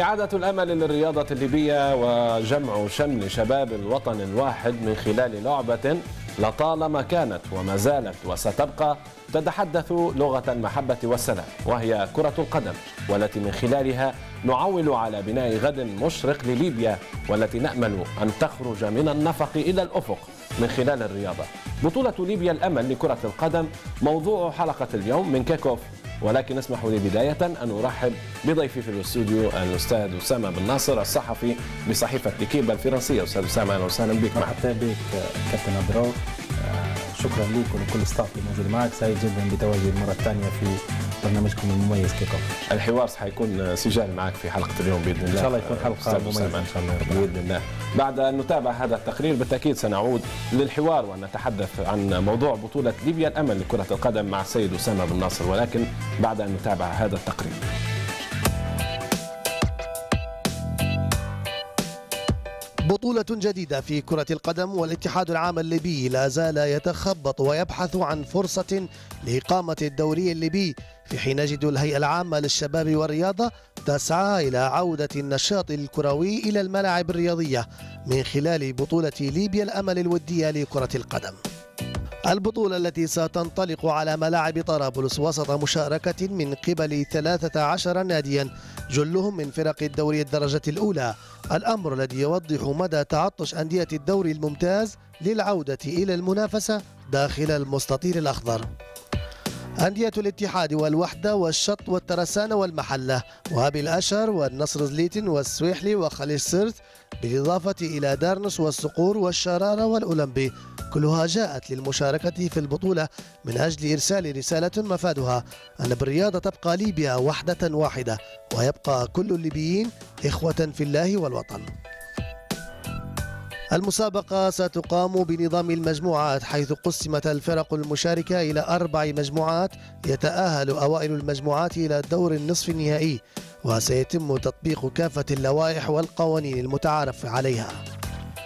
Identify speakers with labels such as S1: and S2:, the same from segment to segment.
S1: إعادة الأمل للرياضة الليبية وجمع شمل شباب الوطن الواحد من خلال لعبة لطالما كانت وما زالت وستبقى تتحدث لغة المحبة والسلام وهي كرة القدم والتي من خلالها نعول على بناء غد مشرق لليبيا والتي نأمل أن تخرج من النفق إلى الأفق من خلال الرياضة. بطولة ليبيا الأمل لكرة القدم موضوع حلقة اليوم من كيك أوف ولكن اسمحوا لي بداية أن أرحب بضيفي في الاستوديو الأستاذ أسامة بن ناصر الصحفي بصحيفة ليكيب الفرنسية. أستاذ أسامة أهلا وسهلا بك.
S2: مرحبا. بك كابتن أبرو شكرا لك ولكل staff الموجود معك. سعيد جدا بتواجدي المرة الثانية في برنامجكم المميز Kick Off
S1: الحوار سيكون سجال معك في حلقة اليوم بإذن الله.
S2: إن شاء الله يكون حلقة مميزة إن
S1: شاء الله بإذن الله. بعد أن نتابع هذا التقرير بالتأكيد سنعود للحوار ونتحدث عن موضوع بطولة ليبيا الأمل لكرة القدم مع السيد أسامة بن ناصر ولكن بعد أن نتابع هذا التقرير.
S3: بطولة جديدة في كرة القدم والاتحاد العام الليبي لا زال يتخبط ويبحث عن فرصة لإقامة الدوري الليبي. في حين نجد الهيئة العامة للشباب والرياضة تسعى إلى عودة النشاط الكروي إلى الملاعب الرياضية من خلال بطولة ليبيا الأمل الودية لكرة القدم. البطولة التي ستنطلق على ملاعب طرابلس وسط مشاركة من قبل 13 ناديا جلهم من فرق الدوري الدرجة الأولى. الأمر الذي يوضح مدى تعطش أندية الدوري الممتاز للعودة إلى المنافسة داخل المستطيل الأخضر. أندية الاتحاد والوحدة والشط والترسانة والمحلة وأبي الأشهر والنصر زليتن والسويحلي وخليج سرت بالإضافة إلى دارنس والصقور والشرارة والأولمبي كلها جاءت للمشاركة في البطولة من أجل إرسال رسالة مفادها. أن بالرياضة تبقى ليبيا وحدة واحدة ويبقى كل الليبيين إخوة في الله والوطن. المسابقة ستقام بنظام المجموعات حيث قسمت الفرق المشاركة إلى أربع مجموعات يتأهل أوائل المجموعات إلى الدور النصف النهائي. وسيتم تطبيق كافة اللوائح والقوانين المتعارف عليها.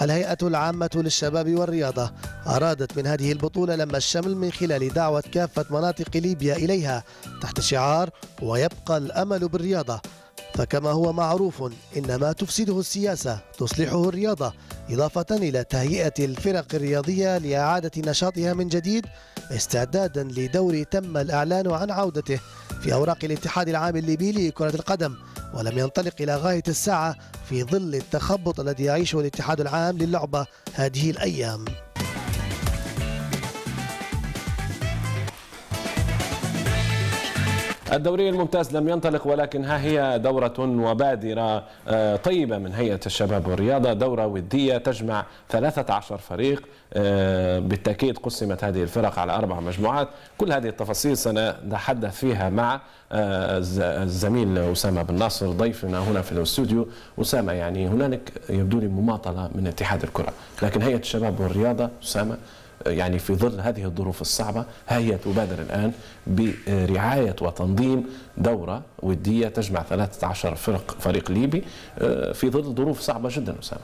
S3: الهيئة العامة للشباب والرياضة أرادت من هذه البطولة لما الشمل من خلال دعوة كافة مناطق ليبيا إليها تحت شعار ويبقى الأمل بالرياضة فكما هو معروف إن ما تفسده السياسة تصلحه الرياضة إضافة إلى تهيئة الفرق الرياضية لإعادة نشاطها من جديد استعدادا لدور تم الإعلان عن عودته في أوراق الاتحاد العام الليبي لكرة القدم ولم ينطلق إلى غاية الساعة في ظل التخبط الذي يعيشه الاتحاد العام للعبة هذه الأيام.
S1: الدوري الممتاز لم ينطلق ولكن ها هي دورة وبادرة آه، طيبة من هيئة الشباب والرياضة. دورة ودية تجمع 13 فريق آه، بالتأكيد قسمت هذه الفرق على أربع مجموعات. كل هذه التفاصيل سنتحدث فيها مع آه، الزميل أسامة بن ناصر ضيفنا هنا في الاستوديو. أسامة يعني هنالك يبدو لي مماطلة من اتحاد الكرة لكن هيئة الشباب والرياضة أسامة يعني في ظل هذه الظروف الصعبة هي تبادر الآن برعاية وتنظيم دورة ودية تجمع 13 فرق فريق ليبي آه، في ظل ظروف صعبة جدا أسامة.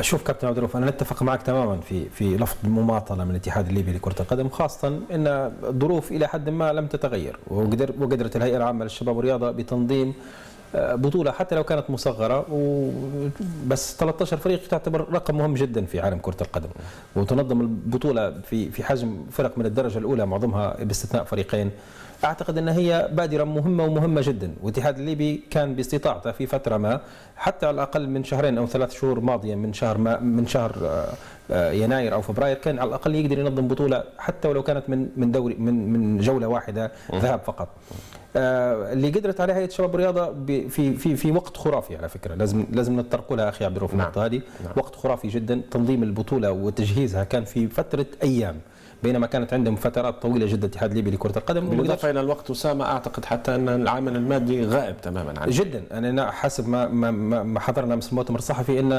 S2: شوف كابتن عبد الرؤوف أنا نتفق معك تماما في في لفظ المماطلة من الاتحاد الليبي لكرة القدم خاصه إن الظروف إلى حد ما لم تتغير وقدر وقدرت الهيئة العامة للشباب والرياضة بتنظيم بطولة حتى لو كانت مصغرة بس 13 فريق تعتبر رقم مهم جدا في عالم كرة القدم. وتنظم البطولة في في حجم فرق من الدرجة الأولى معظمها باستثناء فريقين. أعتقد إن هي بادرة مهمة ومهمة جدا. والاتحاد الليبي كان باستطاعته في فترة ما حتى على الأقل من شهرين أو ثلاث شهور ماضية من شهر ما من شهر آه، يناير أو فبراير كان على الأقل يقدر ينظم بطولة حتى ولو كانت من من دوري من من جولة واحدة ذهاب فقط. آه، اللي قدرت عليها هيئه الشباب والرياضه في في في وقت خرافي على فكرة. لازم لازم نتطرق لها أخي عبد الرؤوف نعم. النقطه هذه نعم. وقت خرافي جدا. تنظيم البطولة وتجهيزها كان في فترة أيام بينما كانت عندهم فترات طويلة جدا الاتحاد الليبي لكرة القدم.
S1: بالاضافه إلى الوقت أسامة أعتقد حتى أن العامل المادي غائب تماما
S2: عنه. جدا. أنا حسب ما ما, ما حضرنا أمس المؤتمر الصحفي إن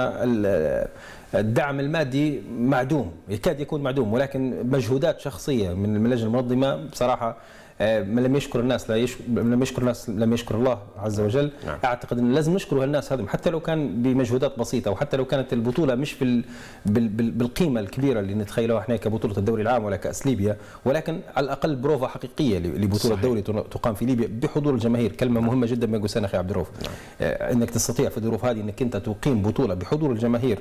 S2: الدعم المادي معدوم يكاد يكون معدوم ولكن مجهودات شخصية من اللجنه المنظمة بصراحة آه، من لم يشكر الناس لا يشكر من لم يشكر الناس لم يشكر الله عز وجل
S1: نعم.
S2: أعتقد إن لازم نشكر هالناس هذم حتى لو كان بمجهودات بسيطة وحتى لو كانت البطولة مش بال بال بال بالقيمة الكبيرة اللي نتخيلوها إحنا كبطولة الدوري العام ولا كاس ليبيا ولكن على الأقل بروفا حقيقية لبطولة
S1: صحيح.
S2: الدوري تقام في ليبيا بحضور الجماهير كلمة مهمة جدا ما يقول سنة أخي عبد الرؤوف آه، إنك تستطيع في الظروف هذه إنك أنت تقيم بطولة بحضور الجماهير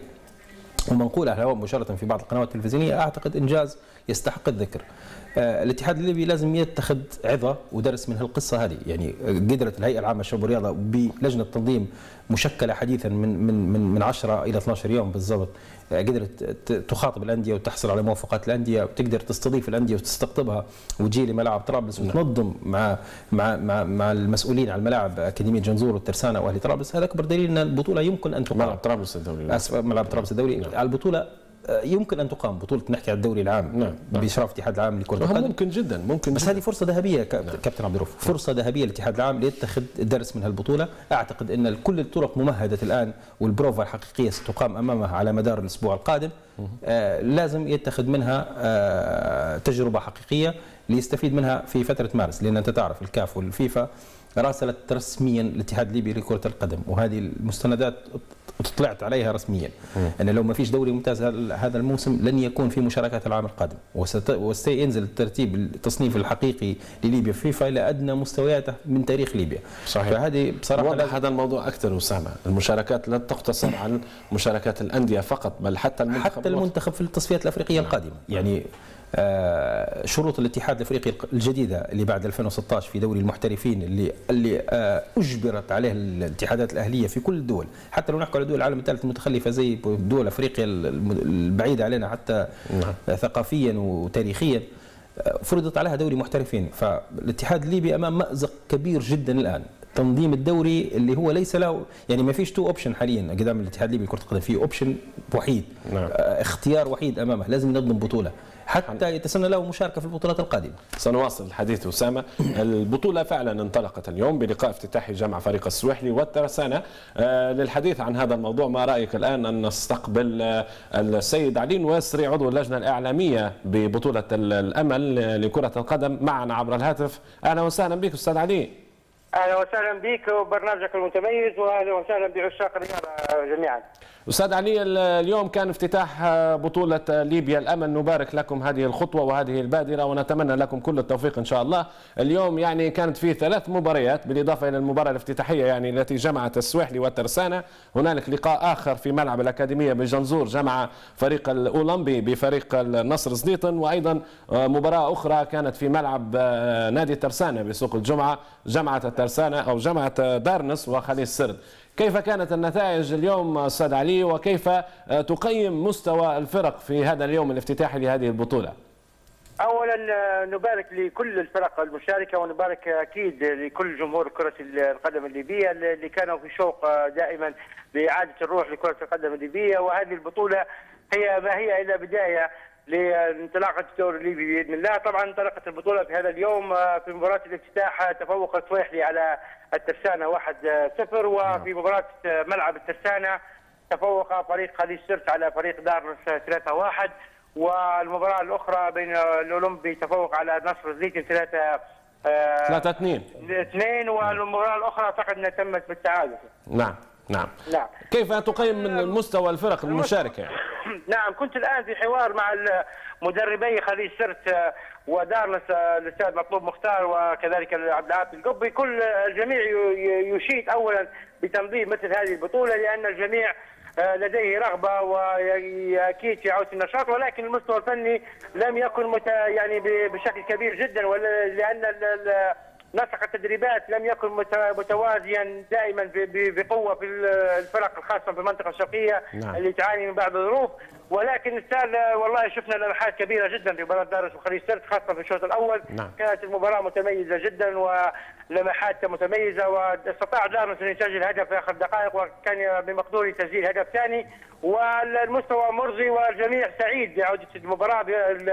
S2: ومنقول على الهواء مباشرة في بعض القنوات التلفزيونية أعتقد إنجاز يستحق الذكر. آه، الاتحاد الليبي لازم يتخذ عظة ودرس من هالقصة هذه. يعني قدرت الهيئة العامة للشباب والرياضة بلجنة تنظيم مشكلة حديثا من من من من 10 إلى 12 يوم بالضبط. قدرت تخاطب الأندية وتحصل على موافقات الأندية وتقدر تستضيف الأندية وتستقطبها وتجي لملاعب طرابلس وتنظم مع مع مع, مع المسؤولين على الملاعب أكاديمية جنزور والترسانة وأهلي طرابلس. هذا أكبر دليل أن البطولة يمكن أن تقام.
S1: ملعب طرابلس الدولي.
S2: أسف ملعب طرابلس الدولي. على البطولة يمكن أن تقام بطولة نحكي على الدوري العام
S1: نعم، نعم.
S2: بإشراف الاتحاد العام لكرة
S1: وهم
S2: القدم.
S1: ممكن جدا ممكن
S2: بس
S1: جداً.
S2: هذه فرصة ذهبية ك- كابتن عبد الرؤوف فرصة ذهبية للاتحاد العام ليتخذ درس من هالبطولة. أعتقد أن كل الطرق ممهدة الآن والبروفا الحقيقية ستقام أمامها على مدار الأسبوع القادم. آه لازم يتخذ منها آه تجربة حقيقية ليستفيد منها في فترة مارس. لأن أنت تعرف الكاف والفيفا راسلت رسميا الاتحاد الليبي لكرة القدم. وهذه المستندات طلعت عليها رسميا. ان لو ما فيش دوري ممتاز هذا- الموسم لن يكون في مشاركات العام القادم. وست- وسينزل الترتيب التصنيف الحقيقي لليبيا. في فيفا إلى أدنى مستوياته من تاريخ ليبيا.
S1: صحيح.
S2: فهذه
S1: بصراحة
S2: لازم-
S1: هذا الموضوع أكثر أسامة. المشاركات لا تقتصر عن مشاركات الأندية فقط بل حتى المنتخب
S2: حتى المنتخب في التصفيات الأفريقية القادمة. يعني شروط الاتحاد الأفريقي الجديدة اللي بعد 2016 في دوري المحترفين اللي اللي آه، أجبرت عليه الاتحادات الأهلية في كل الدول. حتى لو نحكي على دول العالم الثالث المتخلفة زي دول أفريقيا البعيدة علينا حتى
S1: نعم.
S2: ثقافيا وتاريخيا آه، فرضت عليها دوري محترفين. فالاتحاد الليبي أمام مأزق كبير جدا الآن. تنظيم الدوري اللي هو ليس له يعني ما فيش two option حاليا. قدام الاتحاد الليبي لكرة القدم في option وحيد.
S1: نعم.
S2: آه، اختيار وحيد أمامه. لازم ينظم بطولة. حتى يتسنى له مشاركة في البطولات القادمة.
S1: سنواصل الحديث أسامة. البطولة فعلا انطلقت اليوم بلقاء افتتاحي جمع فريق السويحلي والترسانة. آه، للحديث عن هذا الموضوع ما رأيك الآن أن نستقبل آه، السيد علي نواسري عضو اللجنة الإعلامية ببطولة ال- الأمل لكرة القدم معنا عبر الهاتف؟ أهلا وسهلا بك أستاذ علي.
S4: أهلا وسهلا بك وبرنامجك المتميز واهلا وسهلا بعشاق الرياضة جميعا.
S1: أستاذ علي ال- اليوم كان افتتاح آه، بطولة آه، ليبيا. الأمل نبارك لكم هذه الخطوة وهذه البادرة ونتمنى لكم كل التوفيق إن شاء الله. اليوم يعني كانت في ثلاث مباريات بالإضافة إلى المباراة الافتتاحية يعني التي جمعت السويحلي والترسانة. هنالك لقاء آخر في ملعب الأكاديمية بجنزور جمع فريق الأولمبي بفريق النصر زنيطن. وأيضا آه، مباراة أخرى كانت في ملعب نادي الترسانة بسوق الجمعة جمعت الترسانة أو جمعت دارنس وخليل سرد. كيف كانت النتائج اليوم أستاذ علي وكيف تقيم مستوى الفرق في هذا اليوم الافتتاحي لهذه البطولة؟
S4: اولا آه، نبارك لكل الفرق المشاركة ونبارك أكيد لكل جمهور كرة القدم الليبية اللي كانوا في شوق آه، دائما باعاده الروح لكرة القدم الليبية وهذه البطولة هي ما هي إلا بداية لانطلاقة الدوري الليبي بإذن الله، طبعا انطلقت البطولة في هذا اليوم آه، في مباراة الافتتاح آه، تفوق السويحلي على الترسانة 1-0 وفي مباراة آه، ملعب الترسانة تفوق فريق خليج سرت على فريق دارس 3-1 والمباراة الأخرى بين الأولمبي تفوق على نصر زيتن 3
S1: 3 2
S4: اثنين. والمباراة الأخرى اعتقد انها تمت بالتعادل.
S1: نعم. نعم.
S4: نعم.
S1: كيف تقيم من مستوى الفرق المشاركة؟ يعني؟
S4: نعم كنت الآن في حوار مع مدربي خليج سرت آه، ودارنس آه، الأستاذ مطلوب مختار وكذلك عبد العاطي القبي. كل الجميع يشيد اولا بتنظيم مثل هذه البطولة لأن الجميع آه، لديه رغبة وأكيد في عودة النشاط ولكن المستوى الفني لم يكن مت يعني بشكل كبير جدا لأن نسق التدريبات لم يكن مت- متوازيا دائما بقوة في ال- الفرق الخاصة في المنطقة الشرقية
S1: نعم.
S4: اللي تعاني من بعض الظروف ولكن أستاذ والله شفنا لمحات كبيرة جدا في مباراة دارس وخليج سرت خاصة في الشوط الأول
S1: نعم.
S4: كانت المباراة متميزة جدا ولمحات متميزة واستطاع دارس ان يسجل هدف في آخر دقائق وكان بمقدورة تسجيل هدف ثاني والمستوى مرضي والجميع سعيد بعوده المباراة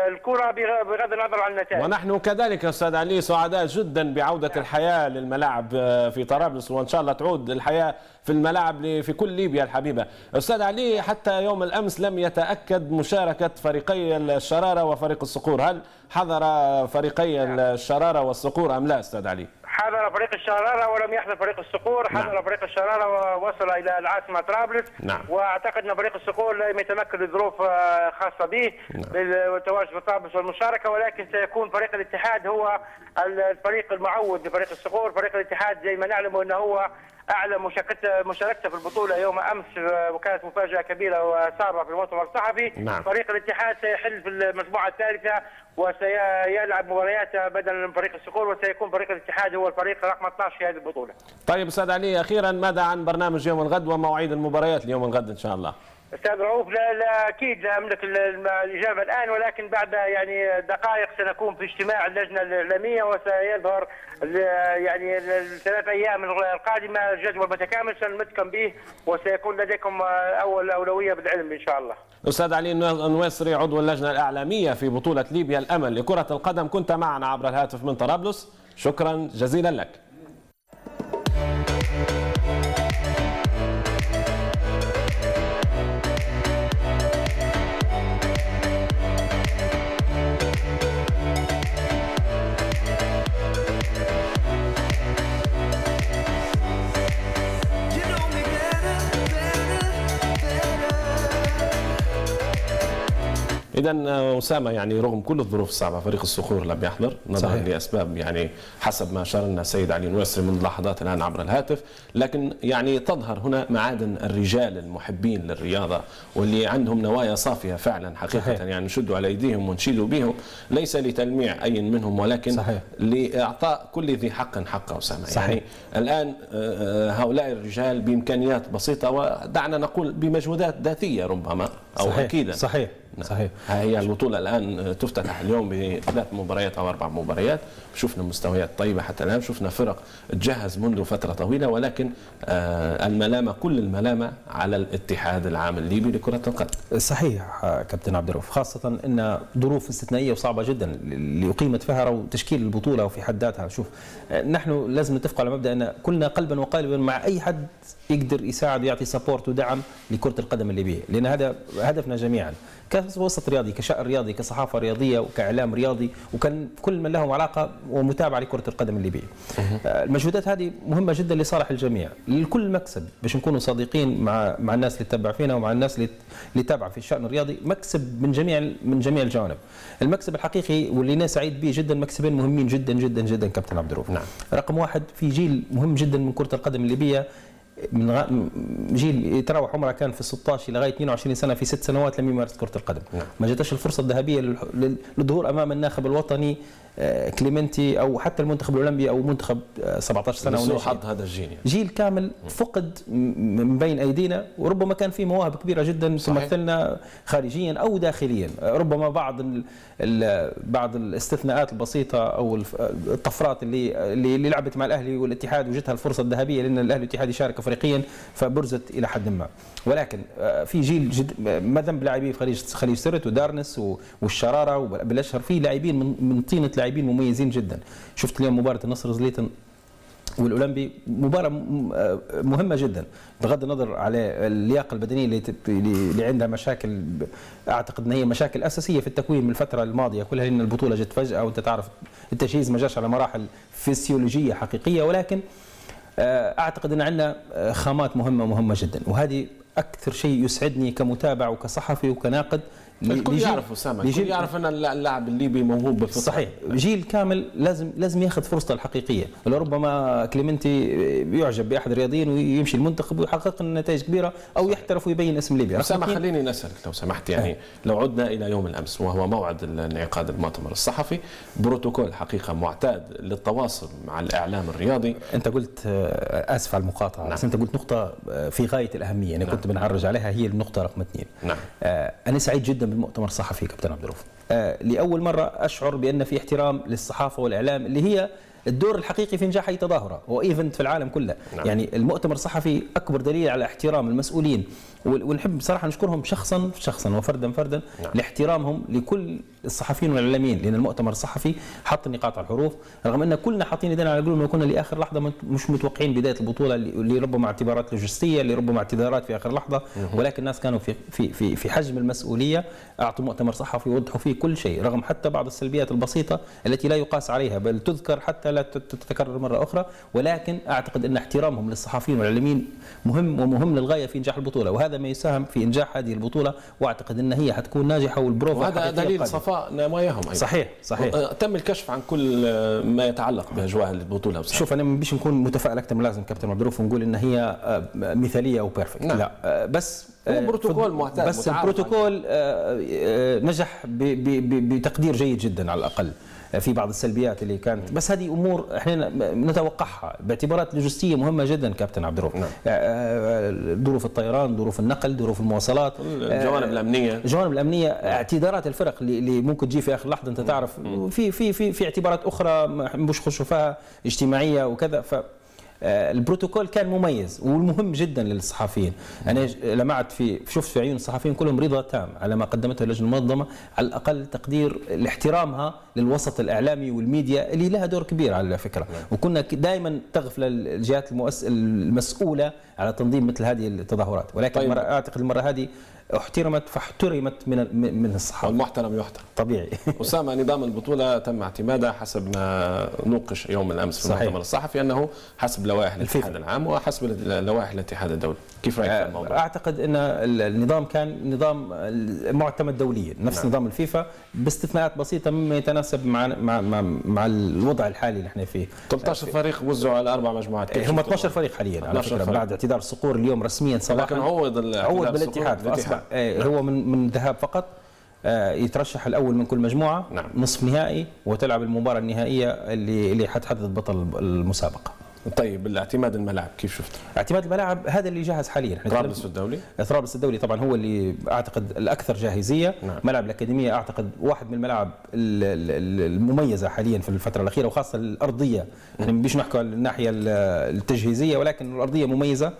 S4: الكرة بغض النظر عن النتائج
S1: ونحن كذلك أستاذ علي سعداء جدا بعودة الحياة للملاعب في طرابلس وإن شاء الله تعود الحياة في الملاعب في كل ليبيا الحبيبة. أستاذ علي حتى يوم الأمس لم يتأكد مشاركة فريقي الشرارة وفريق الصقور. هل حضر فريقي الشرارة والصقور أم لا أستاذ علي؟
S4: حضر فريق الشرارة ولم يحضر فريق الصقور حضر نعم. فريق الشرارة ووصل إلى العاصمة طرابلس
S1: نعم.
S4: وأعتقد أن فريق الصقور لم يتمكن لظروف آه، خاصة به نعم. بالتواجد في طرابلس والمشاركة ولكن سيكون فريق الاتحاد هو الفريق المعود لفريق الصقور فريق الاتحاد زي ما نعلم أنه هو أعلن مشاركته في البطولة يوم أمس وكانت مفاجأة كبيرة وسارة في المؤتمر الصحفي
S1: نعم.
S4: فريق الاتحاد سيحل في المجموعة الثالثة وسيلعب مباريات بدلا من فريق الصقور وسيكون فريق الاتحاد هو الفريق رقم 12 في هذه البطولة.
S1: طيب أستاذ علي أخيرا ماذا عن برنامج يوم الغد ومواعيد المباريات اليوم الغد إن شاء الله؟
S4: أستاذ رؤوف لا, لا أكيد لا أملك الإجابة الآن ولكن بعد يعني دقائق سنكون في اجتماع اللجنة الاعلاميه وسيظهر يعني الثلاث أيام القادمة جدول متكامل سنمدكم به وسيكون لديكم أول أولوية بالعلم إن شاء الله.
S1: أستاذ علي النويصري عضو اللجنة الإعلامية في بطولة ليبيا الأمل لكرة القدم كنت معنا عبر الهاتف من طرابلس شكرا جزيلا لك. اذا أسامة يعني رغم كل الظروف الصعبة فريق الصخور لم يحضر نظرا لأسباب يعني حسب ما اشار لنا السيد علي نويسري منذ لحظات الآن عبر الهاتف لكن يعني تظهر هنا معادن الرجال المحبين للرياضة واللي عندهم نوايا صافية فعلا حقيقة صحيح. يعني نشدوا على إيديهم ونشيدوا بهم ليس لتلميع أي منهم ولكن
S2: صحيح.
S1: لإعطاء كل ذي حق حقه أسامة
S2: صحيح.
S1: يعني الان هؤلاء الرجال بإمكانيات بسيطة ودعنا نقول بمجهودات ذاتية ربما أو
S2: صحيح.
S1: اكيدا
S2: صحيح
S1: نعم.
S2: صحيح.
S1: هي البطولة الآن تفتتح اليوم بثلاث مباريات أو أربع مباريات. شفنا مستويات طيبة حتى الآن شفنا فرق تجهز منذ فترة طويلة ولكن الملامة كل الملامة على الاتحاد العام الليبي لكرة القدم.
S2: صحيح كابتن عبد الرؤوف خاصة أن ظروف استثنائية وصعبة جدا اللي أقيمت فيها وتشكيل البطولة وفي حد ذاتها. شوف نحن لازم نتفق على مبدأ أن كلنا قلبا وقالبا مع أي حد يقدر يساعد ويعطي سبورت ودعم لكرة القدم الليبية. لأن هذا هدفنا جميعا. كوسط رياضي كشأن رياضي كصحافة رياضية وكإعلام رياضي وكان كل من لهم علاقة ومتابعة لكرة القدم الليبية المجهودات هذه مهمة جدا لصالح الجميع لكل مكسب باش نكونوا صادقين مع مع الناس اللي تتبع فينا ومع الناس اللي اللي تتابع في الشأن الرياضي. مكسب من جميع من جميع الجوانب. المكسب الحقيقي واللي أنا سعيد به جدا مكسبين مهمين جدا جدا جدا كابتن عبد الرؤوف
S1: نعم.
S2: رقم واحد في جيل مهم جدا من كرة القدم الليبية من غ... جيل يتراوح عمره كان في 16 لغايه 22 سنة في ست سنوات لم يمارس كرة القدم
S1: نعم.
S2: ما جاتش الفرصة الذهبية للظهور أمام الناخب الوطني كليمنتي أو حتى المنتخب الأولمبي أو منتخب 17 سنة
S1: وناشئين حظ هذا الجيل يعني.
S2: جيل كامل فقد من بين أيدينا وربما كان في مواهب كبيرة جدا تمثلنا خارجيا أو داخليا. ربما بعض بعض الاستثناءات البسيطة أو الطفرات اللي اللي لعبت مع الأهلي والاتحاد وجدتها الفرصة الذهبية لأن الأهلي والاتحاد يشارك افريقيا فبرزت إلى حد ما. ولكن في جيل جد ما ذنب لاعبين خليج خليج سرت ودارنس والشرارة وبالاشهر في لاعبين من طينة لاعبين مميزين جدا. شفت اليوم مباراة النصر زليتن والأولمبي مباراة مهمة جدا. بغض النظر على اللياقة البدنية اللي اللي عندها مشاكل أعتقد إن هي مشاكل أساسية في التكوين من الفترة الماضية. كلها لأن البطولة جت فجأة وأنت تعرف التجهيز ما جاش على مراحل فسيولوجية حقيقية. ولكن أعتقد إن عندنا خامات مهمة مهمة جدا. وهذه أكثر شيء يسعدني كمتابع وكصحفي وكناقد
S1: الكل يعرف اسامه الكل يعرف إن اللاعب الليبي موهوب بالفطره
S2: صحيح. جيل كامل لازم لازم ياخذ فرصته الحقيقية. لربما كليمنتي يعجب بأحد الرياضيين ويمشي المنتخب ويحقق نتائج كبيرة أو يحترف ويبين اسم ليبيا.
S1: أسامة خليني نسالك لو سمحت يعني لو عدنا إلى يوم الأمس وهو موعد انعقاد المؤتمر الصحفي بروتوكول حقيقة معتاد للتواصل مع الإعلام الرياضي.
S2: أنت قلت آسف على المقاطعة نعم. بس أنت قلت نقطة في غاية الأهمية أنا نعم. كنت بنعرج عليها هي النقطة رقم اثنين.
S1: نعم.
S2: أنا سعيد جدا بالمؤتمر الصحفي كابتن عبد الرؤوف. آه لأول مرة أشعر بأن في احترام للصحافة والإعلام اللي هي الدور الحقيقي في نجاح أي تظاهرة هو ايفنت في العالم كله
S1: نعم.
S2: يعني المؤتمر الصحفي أكبر دليل على احترام المسؤولين ونحب بصراحة نشكرهم شخصا شخصا وفردا فردا
S1: نعم.
S2: لاحترامهم لكل الصحفيين والاعلاميين لأن المؤتمر الصحفي حط النقاط على الحروف رغم أن كلنا حاطين ايدينا على قلوبنا وكنا لآخر لحظة مش متوقعين بداية البطولة اللي ربما اعتبارات لوجستية اللي ربما اعتذارات في آخر لحظة ولكن الناس كانوا في في في في حجم المسؤولية أعطوا مؤتمر صحفي وضحوا فيه كل شيء رغم حتى بعض السلبيات البسيطة التي لا يقاس عليها بل تذكر حتى لا تت- تتكرر مرة أخرى ولكن أعتقد أن احترامهم للصحفيين والاعلاميين مهم ومهم للغاية في إنجاح البطولة وهذا ما يساهم في إنجاح هذه البطولة وأعتقد أن هي حتكون ناجحة والبروفا
S1: وهذا
S2: الحقيقية
S1: دليل
S2: القادمة.
S1: صفاء نواياهم أيضا.
S2: صحيح صحيح
S1: آه، تم الكشف عن كل آه، ما يتعلق بأجواء البطولة وسام.
S2: شوف أنا ما نبيش نكون متفائل أكثر من لازم كابتن عبد الرؤوف ونقول إن هي آه، مثالية أو perfect
S1: نعم.
S2: لا بس
S1: هو بروتوكول معتاد،
S2: بس البروتوكول نجح بتقدير جيد جدا على الأقل في بعض السلبيات اللي كانت. بس هذه أمور إحنا نتوقعها. باعتبارات لوجستية مهمة جدا كابتن عبد الرؤوف
S1: نعم.
S2: آه، آه، ظروف الطيران ظروف النقل ظروف المواصلات.
S1: الجوانب الأمنية.
S2: الجوانب الأمنية اعتذارات الفرق اللي ممكن تجي في آخر لحظة أنت تعرف. في في في في اعتبارات أخرى مش خشوا فيها اجتماعية وكذا. ف آه، البروتوكول كان مميز والمهم جدا للصحفيين أنا لمعت في شفت في عيون الصحفيين كلهم رضا تام على ما قدمته اللجنه المنظمة على الأقل تقدير لاحترامها للوسط الإعلامي والميديا اللي لها دور كبير على فكرة وكنا دائما تغفل الجهات المؤس... المسؤولة على تنظيم مثل هذه التظاهرات ولكن
S1: طيب.
S2: طيب. أعتقد المره هذه احترمت فاحترمت من من الصحافه
S1: والمحترم يحترم.
S2: طبيعي.
S1: أسامة نظام البطولة تم اعتمادها حسب ما نوقش يوم الأمس في
S2: صحيح.
S1: المؤتمر الصحفي أنه حسب لوائح الاتحاد. العام وحسب لوائح الاتحاد الدولي. كيف رأيك في الموضوع؟
S2: أعتقد أن النظام كان نظام معتمد دوليا. نفس
S1: نعم.
S2: نظام الفيفا باستثناءات بسيطة مما يتناسب مع مع مع, مع الوضع الحالي اللي إحنا فيه.
S1: 13 فريق وزعوا على أربع مجموعات. كيف
S2: هم
S1: شفتوا؟
S2: 12 فريق حاليا على
S1: 12
S2: فكرة
S1: فريق.
S2: بعد اعتذار الصقور اليوم رسميا صباحا.
S1: لكن عوض
S2: عوض بالاتحاد فاصبح آه، هو من من ذهاب فقط. آه، يترشح الأول من كل مجموعة
S1: نعم.
S2: نصف نهائي وتلعب المباراة النهائية اللي اللي حتحدد بطل المسابقة.
S1: طيب الاعتماد الملاعب كيف شفت؟
S2: اعتماد الملاعب هذا اللي جاهز حاليا.
S1: طرابلس الدولي
S2: طرابلس الدولي طبعا هو اللي أعتقد الأكثر جاهزية.
S1: نعم.
S2: ملعب الأكاديمية أعتقد واحد من الملاعب ال- ال- المميزة حاليا في الفترة الأخيرة وخاصة الأرضية. إحنا ما بنبيش نحكي الناحية ال- التجهيزية ولكن الأرضية مميزة.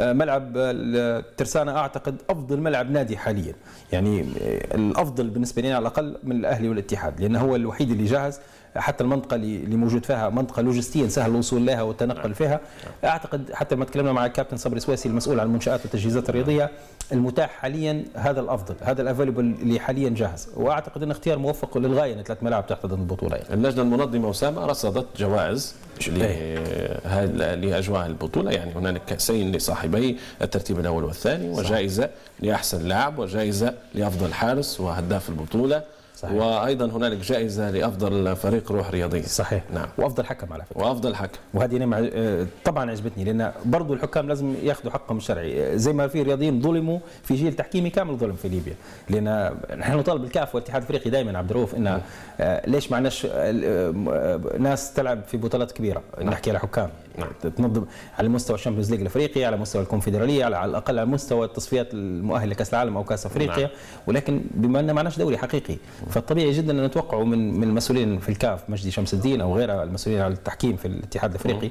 S2: ملعب الترسانة أعتقد أفضل ملعب نادي حاليا. يعني آه، الأفضل بالنسبة لنا على الأقل من الأهلي والاتحاد لأنه هو الوحيد اللي جاهز. حتى المنطقة اللي موجود فيها منطقة لوجستيا سهل الوصول لها والتنقل فيها. أعتقد حتى لما تكلمنا مع الكابتن صبري سويسي المسؤول عن المنشآت والتجهيزات الرياضية المتاح حاليا هذا الأفضل هذا الافيلبل اللي حاليا جاهز. وأعتقد إن اختيار موفق للغاية إن ثلاث ملاعب تحتضن البطولة يعني.
S1: اللجنة المنظمة أسامة رصدت جوائز له- لأجواء البطولة يعني هنالك كأسين لصاحبي الترتيب الأول والثاني وجائزة لأحسن لاعب وجائزة لأفضل حارس وهداف البطولة.
S2: صحيح.
S1: وأيضا هنالك جائزة لأفضل فريق روح رياضية
S2: صحيح.
S1: نعم.
S2: وأفضل حكم على فكرة.
S1: وأفضل حكم.
S2: وهذه مع... آه، طبعا عجبتني لأن برضو الحكام لازم ياخذوا حقهم الشرعي. آه، زي ما في رياضيين ظلموا في جيل تحكيمي كامل ظلم في ليبيا. لأن نحن نطالب الكاف والاتحاد الافريقي دائما عبد الرؤوف ان آه، ليش ما عندناش ناس تلعب في بطولات كبيرة؟ نحكي على حكام.
S1: نعم.
S2: تنظم على مستوى ال Champions League الافريقي على مستوى الكونفدرالية على, على الأقل على مستوى التصفيات المؤهلة لكأس العالم أو كأس أفريقيا.
S1: نعم.
S2: ولكن بما ان ما عندناش دوري حقيقي فالطبيعي جدا أن نتوقعوا من من المسؤولين في الكاف مجدي شمس الدين أو غيره المسؤولين على التحكيم في الاتحاد الأفريقي.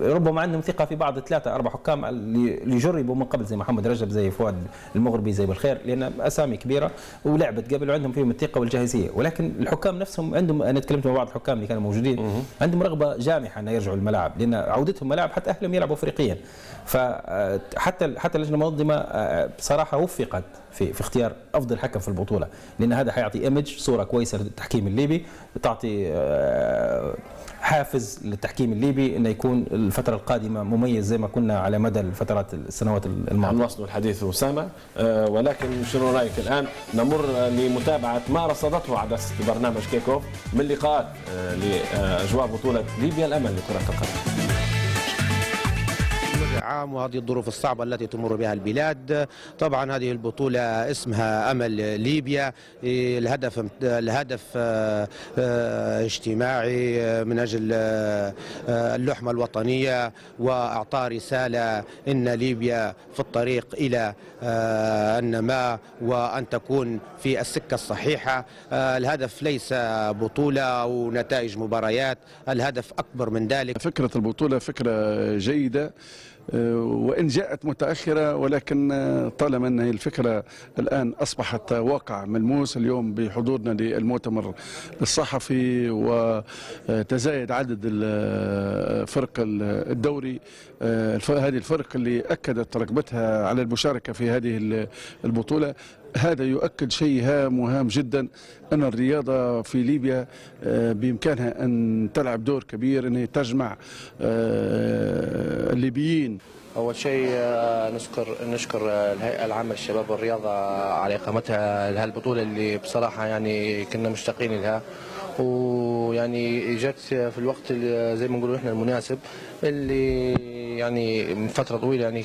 S2: ربما عندهم ثقة في بعض ثلاثة أربع حكام اللي جربوا من قبل زي محمد رجب زي فؤاد المغربي زي بالخير لأن أسامي كبيرة ولعبت قبل وعندهم فيهم الثقة والجاهزية. ولكن الحكام نفسهم عندهم أنا تكلمت مع بعض الحكام اللي كانوا موجودين عندهم رغبة جامحة أن يرجعوا الملاعب لأن عودتهم ملاعب حتاهلهم يلعبوا افريقيا. فحتى حتى اللجنة المنظمة آه، بصراحة وفقت. في في اختيار أفضل حكم في البطولة لأن هذا حيعطي ايمج صورة كويسة للتحكيم الليبي تعطي آه، حافز للتحكيم الليبي إنه يكون الفترة القادمة مميز زي ما كنا على مدى الفترات السنوات الماضية.
S1: نواصل الحديث أسامة. آه، ولكن شنو رأيك الآن؟ نمر لمتابعة ما رصدته عدسة برنامج كيك أوف من لقاءات آه، لأجواء بطولة ليبيا الأمل لكرة القدم.
S5: عام وهذه الظروف الصعبة التي تمر بها البلاد. طبعا هذه البطولة اسمها أمل ليبيا. الهدف الهدف آه، آه، اجتماعي آه، من أجل اللحمة الوطنية وأعطاء رسالة إن ليبيا في الطريق إلى النماء وأن تكون في السكة الصحيحة. الهدف ليس بطولة أو نتائج مباريات. الهدف أكبر من ذلك.
S6: فكرة البطولة فكرة جيدة. وإن جاءت متأخرة ولكن آه، طالما أن الفكرة الآن أصبحت واقع ملموس اليوم بحضورنا للمؤتمر الصحفي وتزايد عدد فرق الدوري آه، هذه الفرق اللي أكدت رغبتها على المشاركة في هذه البطولة. هذا يؤكد شيء هام وهام جدا أن الرياضة في ليبيا بإمكانها أن تلعب دور كبير أن تجمع الليبيين.
S7: أول شيء آه، نشكر نشكر الهيئة العامة للشباب والرياضة على إقامتها لهالبطوله اللي بصراحة يعني كنا مشتاقين لها. ويعني جت في الوقت زي ما نقول إحنا المناسب اللي يعني من فترة طويلة يعني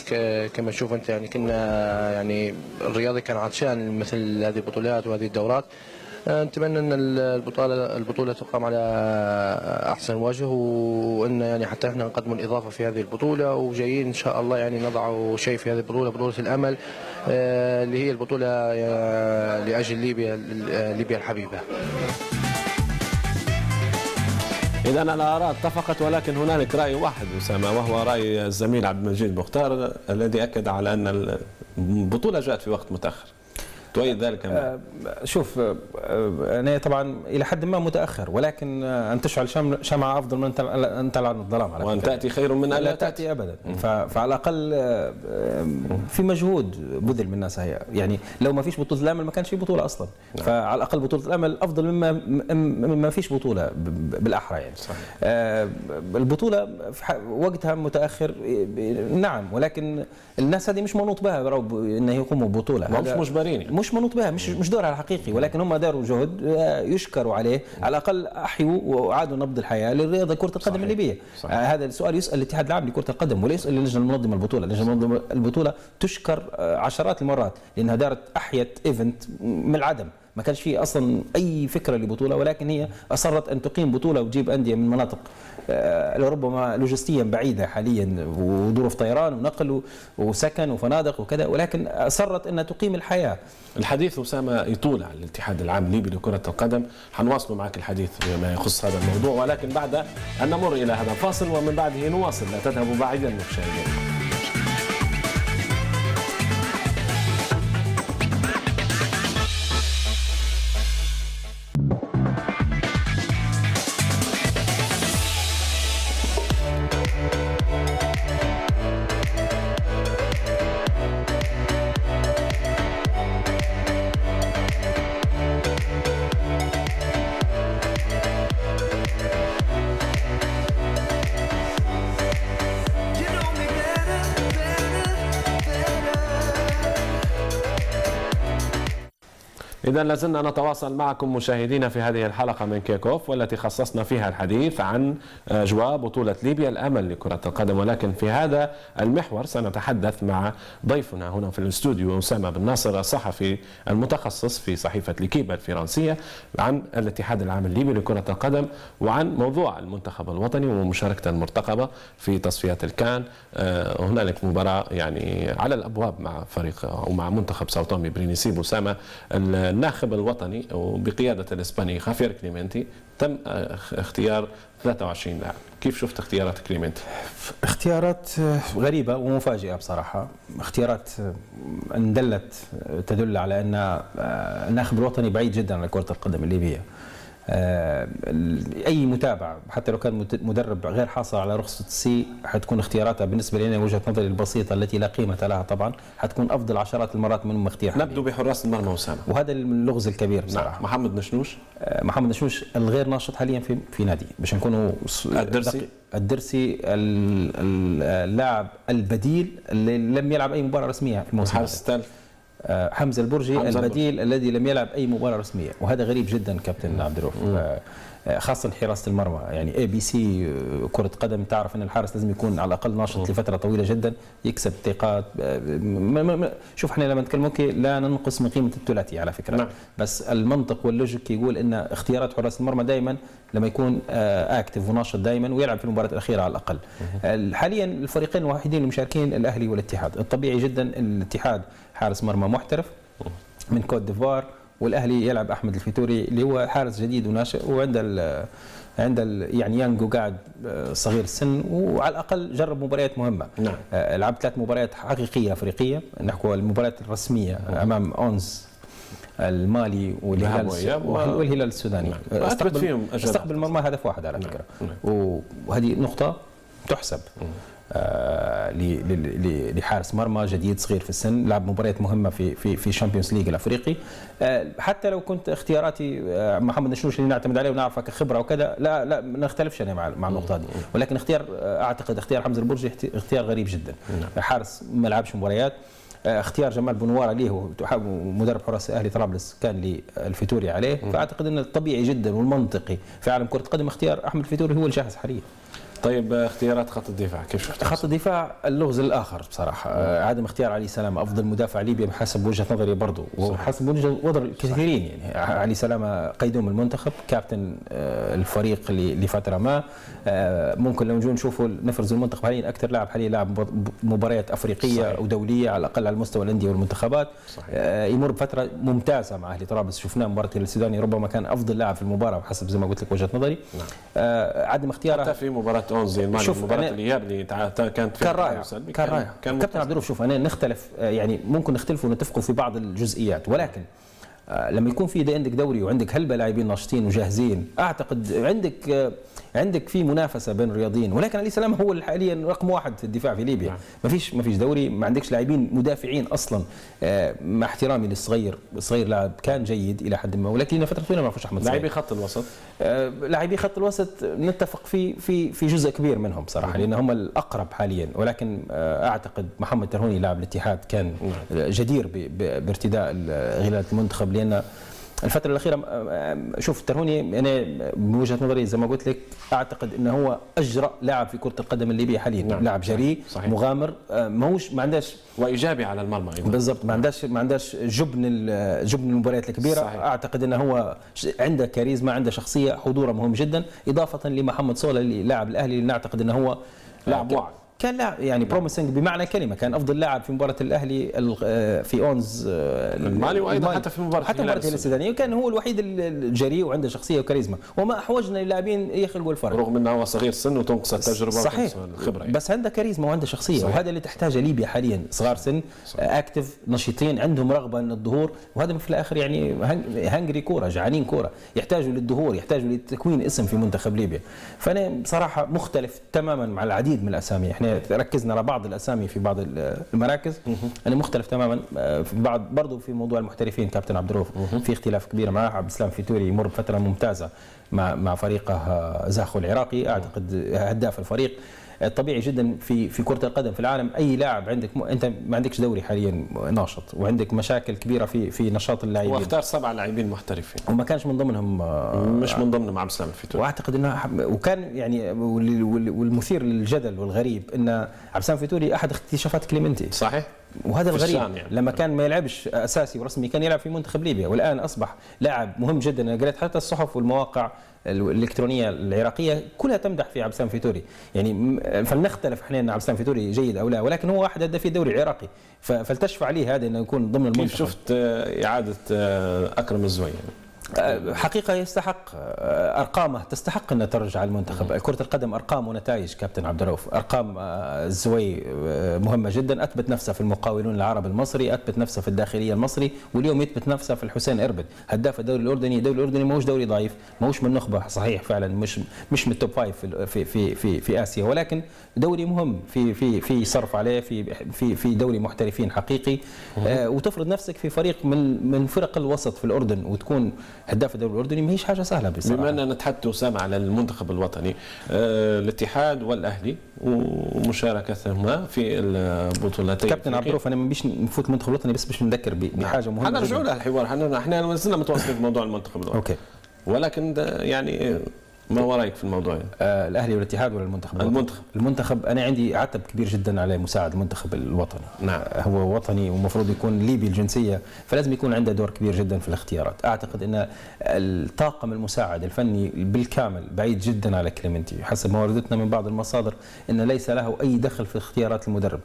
S7: كما تشوف انت يعني كنا يعني الرياضي كان عطشان مثل هذه البطولات وهذه الدورات نتمنى إن البطولة البطولة تقام على أحسن وجه وإن يعني حتى إحنا نقدم الإضافة في هذه البطولة وجايين إن شاء الله يعني نضع شيء في هذه البطولة بطولة الأمل آه، اللي هي البطولة آه، لأجل ليبيا ليبيا الحبيبة.
S1: إذا الآراء اتفقت ولكن هنالك رأي واحد أسامة وهو رأي الزميل عبد المجيد مختار الذي أكد على أن البطولة جاءت في وقت متأخر. تؤيد ذلك
S2: آه شوف آه أنا طبعا إلى حد ما متأخر ولكن آه أن تشعل شمعة أفضل من أن تلعن الظلام
S1: على وأن تأتي خير من
S2: أن لا تأتي. ابدا. فعلى الأقل آه في مجهود بذل من الناس. هي يعني لو ما فيش بطولة الأمل ما كانش في بطولة أصلا. نعم. فعلى الأقل بطولة الأمل أفضل مما مما فيش بطولة بالأحرى يعني. صحيح. آه البطولة في وقتها متأخر نعم ولكن الناس هذه مش منوط بها إنه يقوموا ببطولة.
S1: مش مجبرين.
S2: مش منوط بها مش مش دورها الحقيقي ولكن هم داروا جهد آه، يشكروا عليه. على الأقل أحيوا وعادوا نبض الحياة للرياضه كرة القدم الليبية. آه هذا السؤال يسأل الاتحاد العام لكرة القدم ولا يسال اللجنه المنظمة البطولة. اللجنه المنظمة البطولة تشكر آه عشرات المرات لأنها دارت أحيت إيفنت من العدم ما كانش في أصلا أي فكرة لبطولة ولكن هي أصرت أن تقيم بطولة وتجيب أندية من مناطق آه، ربما لوجستيا بعيدة حاليا وظروف طيران ونقل وسكن وفنادق وكذا ولكن أصرت أنها تقيم الحياة.
S1: الحديث أسامة يطول عن الاتحاد العام الليبي لكرة القدم، حنواصلوا معك الحديث بما يخص هذا الموضوع ولكن بعد أن نمر إلى هذا الفاصل ومن بعده نواصل لا تذهبوا بعيدا مشاهدينا. إذا لازلنا نتواصل معكم مشاهدينا في هذه الحلقة من Kick Off والتي خصصنا فيها الحديث عن أجواء بطولة ليبيا الأمل لكرة القدم. ولكن في هذا المحور سنتحدث مع ضيفنا هنا في الاستوديو أسامة بن ناصر الصحفي المتخصص في صحيفة ليكيب الفرنسية عن الاتحاد العام الليبي لكرة القدم وعن موضوع المنتخب الوطني ومشاركته المرتقبة في تصفيات الكان. آه، هنالك مباراة يعني على الأبواب مع فريق أو مع منتخب ساوتومي برينيسيب أسامة الناخب الوطني وبقيادة الإسباني خافير كليمنتي تم اختيار 23 لاعب. كيف شفت اختيارات كليمنتي؟
S2: اختيارات غريبة ومفاجئة بصراحة. اختيارات إن دلت تدل على أن الناخب الوطني بعيد جدا عن كرة القدم الليبية. آه، أي متابع حتى لو كان مدرب غير حاصل على رخصة ال C حتكون اختياراتها بالنسبة لي وجهة نظري البسيطة التي لا قيمة لها طبعا حتكون أفضل عشرات المرات من اختيار
S1: نبدو بحراس المرمى أسامة.
S2: وهذا اللغز الكبير نعم. بصراحة.
S1: نعم. محمد نشنوش؟
S2: آه، محمد نشنوش الغير ناشط حاليا في في نادي باش نكونوا
S1: الدرسي؟
S2: الدرسي اللاعب البديل اللي لم يلعب أي مباراة رسمية في الموسم
S1: الحارس الثالث
S2: آه، حمزة البرجي
S1: حمزة
S2: البديل الذي لم يلعب أي مباراة رسمية وهذا غريب جدا كابتن عبد الرؤوف آه، آه، خاصة حراسة المرمى يعني ABC كرة قدم تعرف إن الحارس لازم يكون على الأقل ناشط لفترة طويلة جدا يكسب ثقات آه، شوف إحنا لما نتكلم أوكي لا ننقص من قيمة الثلاثي على فكرة.
S1: نعم.
S2: بس المنطق وال logique يقول إن اختيارات حراس المرمى دائما لما يكون آه، actif وناشط دائما ويلعب في المباراة الأخيرة على الأقل. آه، حاليا الفريقين الوحيدين المشاركين الأهلي والاتحاد. الطبيعي جدا الاتحاد حارس مرمى محترف من كوت ديفوار والأهلي يلعب أحمد الفيتوري اللي هو حارس جديد وناشئ وعند ال عند ال يعني يانجو قاعد آه، صغير السن وعلى الأقل جرب مباريات مهمة
S1: نعم.
S2: آه، لعب ثلاث مباريات حقيقية أفريقية نحكوا المباريات الرسمية أمام أونز المالي والهلال والهلال السوداني
S1: نعم.
S2: آه،
S1: وأثبت فيهم.
S2: استقبل مرمى هدف واحد على فكرة
S1: نعم.
S2: وهذه نقطة تحسب ل- لحارس مرمى جديد صغير في السن لعب مباريات مهمة في في في ال Champions League الأفريقي. آه، حتى لو كنت اختياراتي آه، محمد نشنوش اللي نعتمد عليه ونعرفه كخبرة وكذا لا لا ما نختلفش أنا مع مع النقطة هذه. ولكن اختيار آه، أعتقد اختيار حمزة البرجي اخت- اختيار غريب جدا. حارس ما لعبش مباريات. آه، اختيار جمال بنوار عليه هو مدرب حراس الاهلي طرابلس كان للفيتوري عليه. فأعتقد ان الطبيعي جدا والمنطقي في عالم كرة القدم اختيار أحمد الفيتوري هو الجاهز حاليا.
S1: طيب آه، اختيارات خط الدفاع. كيف شفت
S2: خط الدفاع اللغز الآخر بصراحة. آه، عدم اختيار علي سلامة أفضل مدافع ليبيا بحسب وجهة نظري برضه وحسب وجهة نظر الكثيرين يعني. علي سلامة قيدوم المنتخب كابتن آه، الفريق لفترة ما. آه، ممكن لو نجوا نشوفوا نفرز المنتخب حاليا أكثر لاعب حاليا لاعب مب- مباريات أفريقية
S1: صحيح.
S2: ودولية على الأقل على مستوى الأندية والمنتخبات. آه، يمر بفترة ممتازة مع أهلي طرابلس. شفناه مباراة السوداني ربما كان أفضل لاعب في المباراة بحسب زي ما قلت لك وجهة نظري. آه، عدم اختياره
S1: حتى في مباراة المالي
S2: شوف،
S1: مباراة
S2: أنا-
S1: الإياب اللي كانت
S2: كان رائع كان رائع كابتن عبد الرؤوف شوف أنا نختلف آه، يعني ممكن نختلف ونتفقوا في بعض الجزئيات ولكن آه، لما يكون في عندك دوري وعندك هلبة لاعبين ناشطين وجاهزين أعتقد عندك آه، عندك في منافسة بين الرياضيين ولكن علي سلام هو حاليا رقم واحد في الدفاع في ليبيا.
S1: نعم.
S2: ما فيش ما فيش دوري ما عندكش لاعبين مدافعين أصلا. آه، مع احترامي للصغير الصغير لاعب كان جيد إلى حد ما ولكن لنا فتره طويلة ما فيش أحمد.
S1: لاعبي خط الوسط.
S2: آه، لاعبي خط الوسط نتفق في في في جزء كبير منهم صراحة لأن هم الأقرب حاليا. ولكن آه، أعتقد محمد ترهوني لاعب الاتحاد كان آه، جدير بارتداء ال- غلال المنتخب لأن الفترة الأخيرة آه، آه، شوف ترهوني أنا بوجهة نظري زي ما قلت لك أعتقد أنه هو أجرأ لاعب في كرة القدم الليبية حاليا
S1: نعم.
S2: لاعب جريء
S1: صحيح.
S2: مغامر آه، ماهوش ما عندهاش
S1: وإيجابي على المرمى أيضا
S2: بالضبط ما عندهاش ما عندهاش جبن جبن المباريات الكبيرة
S1: صحيح.
S2: أعتقد إنه هو عنده كاريزما عنده شخصية حضوره مهم جدا إضافة لمحمد صولا اللي لاعب الأهلي اللي نعتقد إنه هو
S1: لاعب واعد.
S2: كان لاعب يعني promising بمعنى كلمة كان أفضل لاعب في مباراة الأهلي ال- آه، في اونز آه،
S1: المالي
S2: المالي.
S1: حتى في مباراة
S2: حتى مباراة الهلال. السودانيه وكان هو الوحيد ال- الجريء وعنده شخصية وكاريزما. وما أحوجنا للاعبين يخلقوا الفرق
S1: رغم إنه هو صغير سن وتنقص التجربة
S2: صحيح.
S1: الخبرة. يعني.
S2: بس عنده كاريزما وعنده شخصية
S1: صحيح.
S2: وهذا اللي تحتاجه ليبيا حاليا. صغار سن اكتف نشيطين عندهم رغبة ان الظهور. وهذا في الآخر يعني هنج- هنجري كورة جعانين كورة. يحتاجوا للظهور يحتاجوا لتكوين اسم في منتخب ليبيا. فأنا بصراحة مختلف تماما مع العديد من الأسامي. إحنا ركزنا على بعض الأسامي في بعض ال- المراكز. أنا مختلف تماما. آه، في بعض برضه في موضوع المحترفين كابتن عبد الرؤوف في اختلاف كبير معه. عبد السلام فيتوري يمر بفترة ممتازة مع مع فريقه آه، زاخو العراقي. أعتقد هداف الفريق. طبيعي جدا في في كرة القدم في العالم أي لاعب عندك م... أنت ما عندكش دوري حاليا ناشط وعندك مشاكل كبيرة في في نشاط اللاعبين.
S1: واختار سبع لاعبين محترفين.
S2: وما كانش من ضمنهم آه،
S1: مش من ضمنهم عبد السلام الفيتوري
S2: وأعتقد إنه وكان يعني وال- وال- والمثير للجدل والغريب إن عبد السلام فيتوري أحد اكتشافات كليمنتي.
S1: صحيح.
S2: وهذا الغريب
S1: يعني.
S2: لما كان ما يلعبش أساسي ورسمي كان يلعب في منتخب ليبيا والآن أصبح لاعب مهم جدا. أنا قريت حتى الصحف والمواقع الإلكترونية العراقية كلها تمدح في عبد السلام فيتوري. يعني فلنختلف إحنا إن عبد السلام فيتوري جيد أو لا ولكن هو واحد هداف في الدوري العراقي. فلتشفع عليه هذا إنه يكون ضمن
S1: كيف
S2: المنتخب.
S1: شفت إعادة آه، أكرم الزويني
S2: آه، حقيقة يستحق آه، أرقامه تستحق أن ترجع المنتخب. كرة القدم أرقام ونتائج كابتن عبد الرؤوف أرقام آه، الزوي مهمة جدا. أثبت نفسه في المقاولون العرب المصري أثبت نفسه في الداخلية المصري واليوم يثبت نفسه في الحسين إربد هداف الدوري الأردني. الدوري الأردني ماهوش دوري ضعيف ماهوش من نخبة. صحيح فعلا مش مش من ال top five في في في في, في آسيا. ولكن دوري مهم في في في صرف عليه في في في دوري محترفين حقيقي. وتفرض نفسك في فريق من من فرق الوسط في الأردن وتكون هداف الدوري الأردني ما هيش حاجة سهلة بصراحة.
S1: بما أننا نتحدث اسامه على المنتخب الوطني آه الاتحاد والأهلي ومشاركتهما في البطولتين.
S2: كابتن عبد الرؤوف أنا ما بيش نفوت المنتخب الوطني بس باش نذكر ب- بحاجة مهمة
S1: حنرجعوا
S2: جداً.
S1: لها الحوار. إحنا إحنا ما زلنا متواصلين في موضوع المنتخب الوطني.
S2: أوكي.
S1: ولكن ده يعني ما هو رايك في الموضوع يعني؟
S2: آه الأهلي والاتحاد ولا المنتخب؟
S1: المنتخب.
S2: المنتخب أنا عندي عتب كبير جدا على مساعد المنتخب الوطني
S1: نعم.
S2: هو وطني ومفروض يكون ليبي الجنسية فلازم يكون عنده دور كبير جدا في الاختيارات أعتقد إن الطاقم المساعد الفني بالكامل بعيد جدا على كليمنتي حسب ما وردتنا من بعض المصادر إن ليس له أي دخل في اختيارات المدرب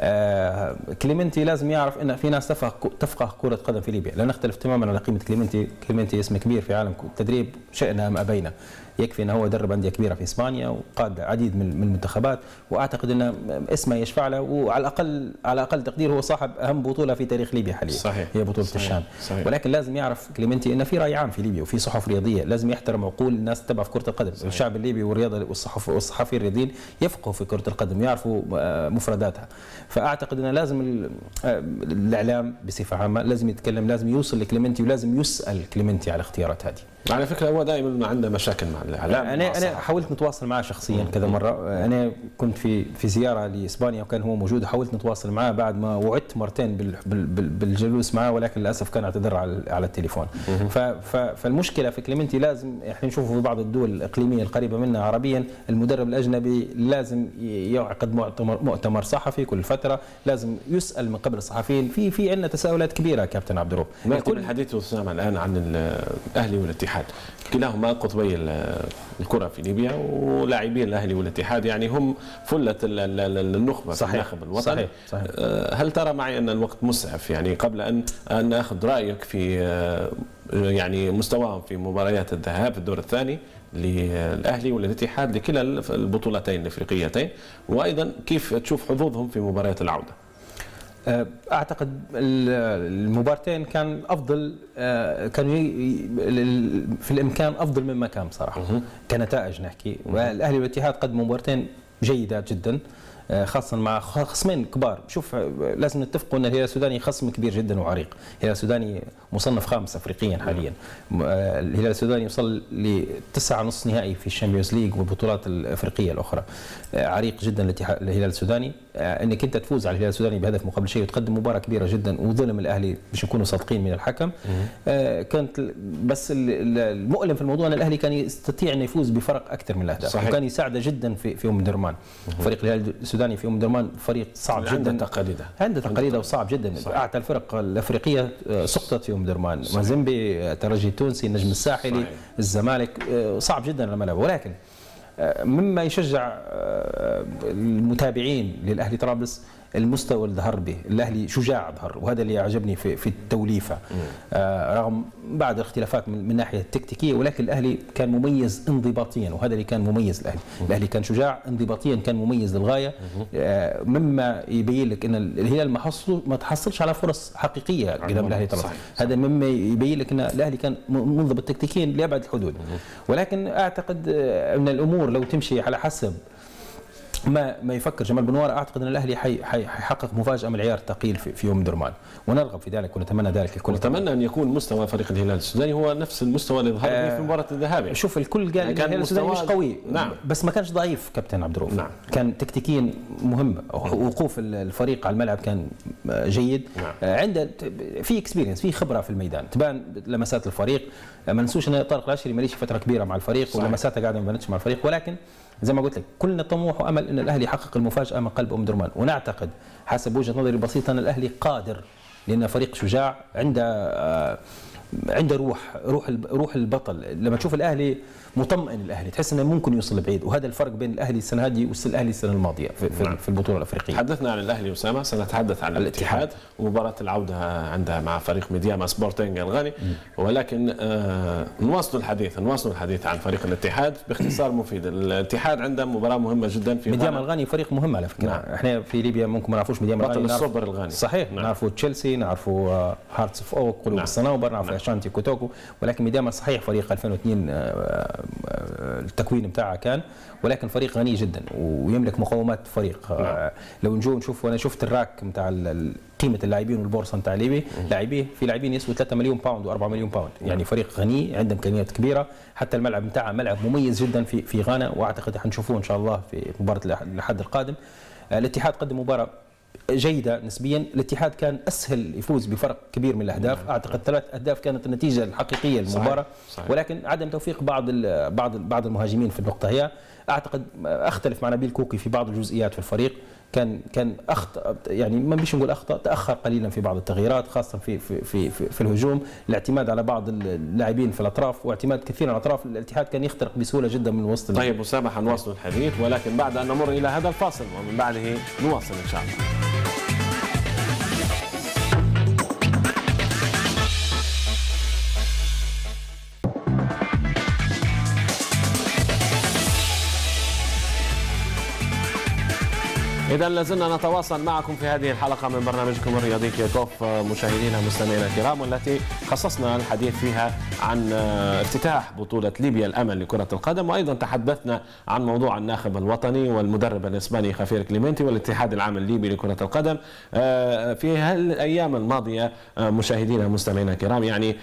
S2: آه كليمنتي لازم يعرف إن في ناس تفقه تفقه كرة قدم في ليبيا لا نختلف تماما على قيمة كليمنتي كليمنتي اسم كبير في عالم التدريب شئنا أم أبينا يكفي إنه هو درب أندية كبيرة في إسبانيا وقاد عديد من من المنتخبات وأعتقد ان اسمه يشفع له وعلى الاقل على أقل تقدير هو صاحب أهم بطولة في تاريخ ليبيا حاليا
S1: صحيح.
S2: هي بطولة
S1: صحيح.
S2: الشام
S1: صحيح.
S2: ولكن لازم يعرف كليمنتي ان في راي عام في ليبيا وفي صحف رياضية لازم يحترم عقول الناس تتبع في كرة القدم صحيح. الشعب الليبي والرياضه والصحف والصحفيين الرياضيين يفقهوا في كرة القدم يعرفوا آه، مفرداتها فأعتقد ان لازم آه، الإعلام بصفة عامة لازم يتكلم لازم يوصل لكليمنتي ولازم يسأل كليمنتي على الاختيارات هذه
S1: على فكرة هو دائما عنده مشاكل مع الإعلام. مع
S2: أنا
S1: أنا.
S2: حاولت نتواصل معه شخصيا كذا مرة. أنا كنت في في زيارة لإسبانيا وكان هو موجود حاولت نتواصل معه بعد ما وعدت مرتين بال بال بال بالجلوس معه ولكن للأسف كان اعتذر على على التليفون. فالمشكلة في كليمنتي لازم إحنا نشوفه في بعض الدول الإقليمية القريبة منا عربيا المدرب الأجنبي لازم يعقد مؤتمر مؤتمر صحفي كل فترة لازم يسأل من قبل الصحفيين. في في عندنا تساؤلات كبيرة كابتن عبد الرؤوف
S1: ناتي بالحديث اسامه الآن عن الأهلي والاتحاد. كلاهما قطبي ال- الكرة في ليبيا ولاعبين الأهلي والاتحاد يعني هم فله ال- ال- ال- النخبة في
S2: صحيح.
S1: الناخب الوطني
S2: صحيح. صحيح.
S1: آه، هل ترى معي أن الوقت مسعف يعني قبل ان أخذ رأيك في آه، يعني مستواهم في مباريات الذهاب في الدور الثاني للأهلي والاتحاد لكلا البطولتين الإفريقيتين وأيضا كيف تشوف حظوظهم في مباريات العودة
S2: آه، أعتقد ال- المبارتين كان أفضل آه، ال- في الإمكان أفضل مما كان بصراحة كنتائج نحكي. والأهلي والاتحاد قدموا مبارتين جيدات جدا. آه، خاصة مع خصمين كبار. شوف آه، لازم نتفقوا أن الهلال السوداني خصم كبير جدا وعريق. الهلال السوداني مصنف خامس افريقيا حاليا. آه، الهلال السوداني وصل لتسعة نص نهائي في ال Champions League والبطولات الأفريقية الأخرى. عريق جدا الهلال السوداني. أنك أنت تفوز على الهلال السوداني بهدف مقابل شيء وتقدم مباراة كبيرة جدا وظلم الأهلي باش نكونوا صادقين من الحكم. كانت بس ال- ال- المؤلم في الموضوع أن الأهلي كان يستطيع انه يفوز بفرق أكثر من الأهداف.
S1: صحيح.
S2: وكان يساعده جدا في في أم درمان. فريق الهلال السوداني في أم درمان فريق صعب
S1: عنده
S2: جدا.
S1: تقاليده
S2: عنده تقاليده وصعب جدا. اعتى الفرق الأفريقية آه، سقطت في أم درمان. مازيمبي آه، ترجي التونسي النجم الساحلي
S1: صحيح.
S2: الزمالك آه، صعب جدا الملعب. ولكن آه، مما يشجع آه، المتابعين للأهلي طرابلس المستوى اللي ظهر به الأهلي شجاع ظهر وهذا اللي يعجبني في في التوليفة. آه، رغم بعض الاختلافات من من الناحيه التكتيكيه ولكن الأهلي كان مميز انضباطيا وهذا اللي كان مميز الأهلي. الأهلي كان شجاع انضباطيا كان مميز للغاية. آه، مما يبين لك إن الهلال ما ما تحصلش على فرص حقيقية قدام الأهلي طبعا. هذا مما يبين لك إن الأهلي كان منضبط تكتيكيا لأبعد الحدود. ولكن أعتقد آه، أن الأمور لو تمشي على حسب ما ما يفكر جمال بنوار أعتقد أن الأهلي حي- حي- حيحقق مفاجأة من العيار الثقيل في, في يوم درمان ونرغب في ذلك ونتمنى ذلك لكل
S1: ونتمنى أن يكون مستوى فريق الهلال السوداني هو نفس المستوى اللي ظهر
S2: آه،
S1: في مباراه الذهاب.
S2: شوف الكل قال
S1: يعني
S2: الهلال السوداني مش قوي
S1: نعم.
S2: بس ما كانش ضعيف كابتن عبد الرؤوف
S1: نعم.
S2: كان تكتيكيا مهم وقوف الفريق على الملعب كان جيد
S1: نعم.
S2: عنده في اكسبيرينس في خبرة في الميدان تبان لمسات الفريق ما ننسوش إن طارق العشري ماليش فترة كبيرة مع الفريق. ولمساته قاعدة ما بانتش مع الفريق ولكن زي ما قلت لك كلنا طموح وأمل إن الأهلي يحقق المفاجأة من قلب أم درمان. ونعتقد حسب وجهة نظري البسيطه إن الأهلي قادر لأنه فريق شجاع عنده آه، عنده روح روح روح البطل لما تشوف الأهلي مطمئن الأهلي تحس إنه ممكن يوصل بعيد وهذا الفرق بين الأهلي السنة هذه والاهلي السنة الماضية في,
S1: نعم.
S2: في البطولة الأفريقية
S1: تحدثنا عن الأهلي أسامة سنتحدث عن الاتحاد
S2: الاتحاد.
S1: ومباراه العودة عندها مع فريق ميدياما سبورتينغ الغاني ولكن آه نواصل الحديث نواصل الحديث عن فريق الاتحاد باختصار مفيد الاتحاد عنده مباراة مهمة جدا في
S2: ميديام
S1: غانا.
S2: الغاني فريق مهم على فكرة
S1: نعم.
S2: إحنا في ليبيا ممكن ما نعرفوش ميديام
S1: بطل
S2: الغاني نعرف-
S1: السوبر الغاني.
S2: صحيح
S1: نعم.
S2: نعرفوا تشيلسي نعرفوا هارتس اوف أوك قلوب
S1: نعم.
S2: الصنوبر نعرفوا. شانتي كوتوكو ولكن ميداما صحيح فريق 2002 التكوين بتاعها كان ولكن فريق غني جدا ويملك مقومات فريق. نعم. لو نجو نشوف أنا شفت ال rank نتاع قيمة اللاعبين والبورصة نتاع لاعبيه لاعبيه في لاعبين يسووا 3 مليون pound و4 مليون pound يعني فريق غني عنده إمكانيات كبيرة. حتى الملعب نتاعها ملعب مميز جدا في في غانا وأعتقد حنشوفوه إن شاء الله في مباراة الأحد القادم. الاتحاد قدم مباراة جيدة نسبيا. الاتحاد كان أسهل يفوز بفرق كبير من الأهداف. أعتقد ثلاث أهداف كانت النتيجة الحقيقية للمباراه ولكن عدم توفيق بعض بعض بعض المهاجمين في النقطة هي. أعتقد أختلف مع نبيل كوكي في بعض الجزئيات في الفريق. كان كان أخطأ يعني ما بيش نقول أخطأ تأخر قليلا في بعض التغييرات خاصة في في في في, في الهجوم. الاعتماد على بعض اللاعبين في الأطراف واعتماد كثير على الأطراف. الاتحاد كان يخترق بسهولة جدا من وسط
S1: طيب اسامه حنواصل الحديث ولكن بعد أن نمر إلى هذا الفاصل ومن بعده نواصل إن شاء الله. إذا لازلنا نتواصل معكم في هذه الحلقة من برنامجكم الرياضي كيك اوف مشاهدينا مستمعينا الكرام والتي خصصنا الحديث فيها عن افتتاح بطولة ليبيا الأمل لكرة القدم. وأيضا تحدثنا عن موضوع الناخب الوطني والمدرب الإسباني خافيير كليمنتي والاتحاد العام الليبي لكرة القدم. في هالأيام الماضية مشاهدينا مستمعينا الكرام يعني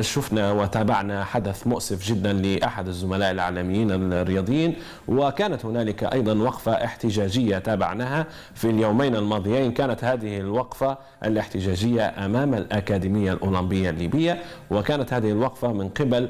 S1: شفنا وتابعنا حدث مؤسف جدا لأحد الزملاء الإعلاميين الرياضيين وكانت هنالك أيضا وقفة احتجاجية تابعناها في اليومين الماضيين كانت هذه الوقفة الاحتجاجية أمام الأكاديمية الأولمبية الليبية وكانت هذه الوقفة من قبل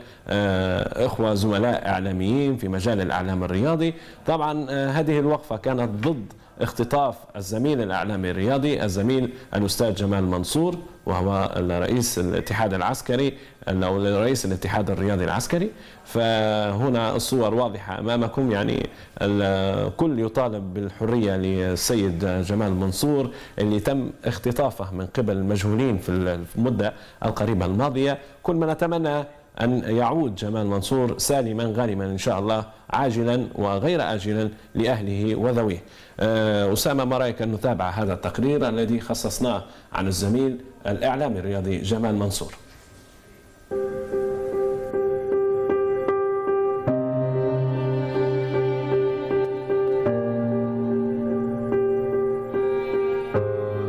S1: إخوة زملاء إعلاميين في مجال الإعلام الرياضي. طبعا هذه الوقفة كانت ضد اختطاف الزميل الإعلامي الرياضي الزميل الأستاذ جمال منصور وهو رئيس الاتحاد العسكري أو رئيس الاتحاد الرياضي العسكري. فهنا الصور واضحة أمامكم يعني الكل يطالب بالحرية للسيد جمال منصور اللي تم اختطافه من قبل المجهولين في المدة القريبة الماضية. كل ما نتمنى أن يعود جمال منصور سالما غانما إن شاء الله عاجلا وغير آجلا لأهله وذويه. أسامة ما رأيك أن نتابع هذا التقرير الذي خصصناه عن الزميل الإعلامي الرياضي جمال منصور؟